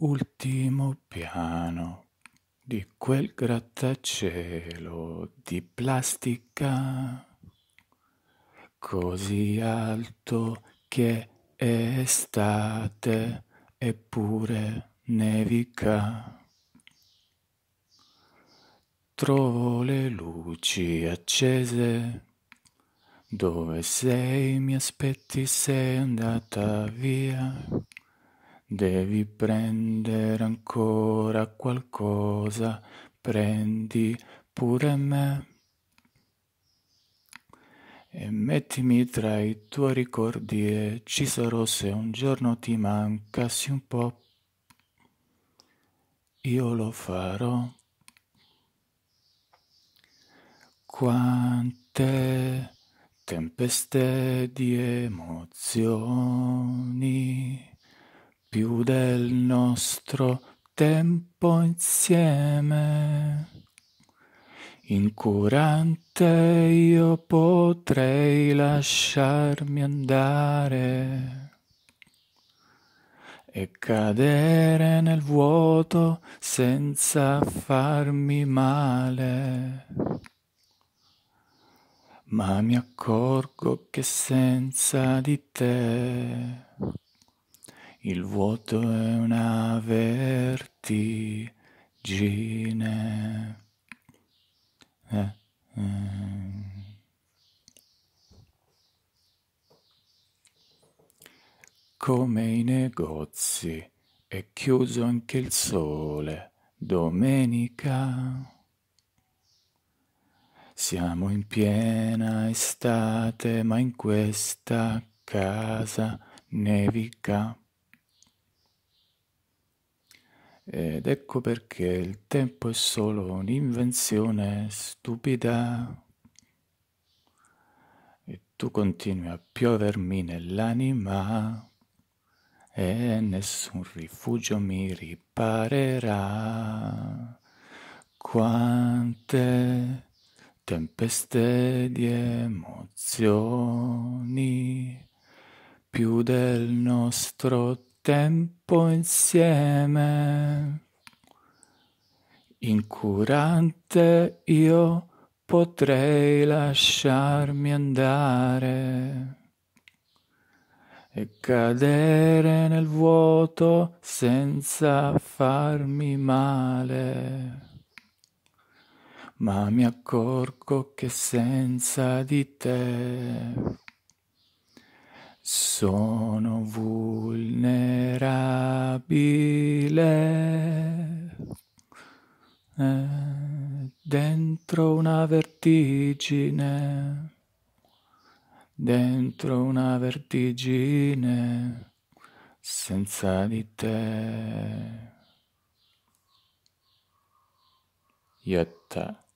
ultimo piano di quel grattacielo di plastica così alto che è estate eppure nevica. Trovo le luci accese. Dove sei? Mi aspetti, sei andata via. Devi prendere ancora qualcosa, prendi pure me. E mettimi tra i tuoi ricordi e ci sarò se un giorno ti mancassi un po'. Io lo farò. Quante tempeste di emozioni, più del nostro tempo insieme. Incurante io potrei lasciarmi andare e cadere nel vuoto senza farmi male ma mi accorgo che senza di te il vuoto è una vertigine. Eh, eh. Come i negozi è chiuso anche il sole domenica. Siamo in piena estate, ma in questa casa nevica. Ed ecco perché il tempo è solo un'invenzione stupida. E tu continui a piovermi nell'anima e nessun rifugio mi riparerà. Quante tempeste di emozioni, più del nostro tempo insieme. Incurante io potrei lasciarmi andare e cadere nel vuoto senza farmi male ma mi accorgo che senza di te sono vulnerabile eh, dentro una vertigine, dentro una vertigine senza di te. Io e te.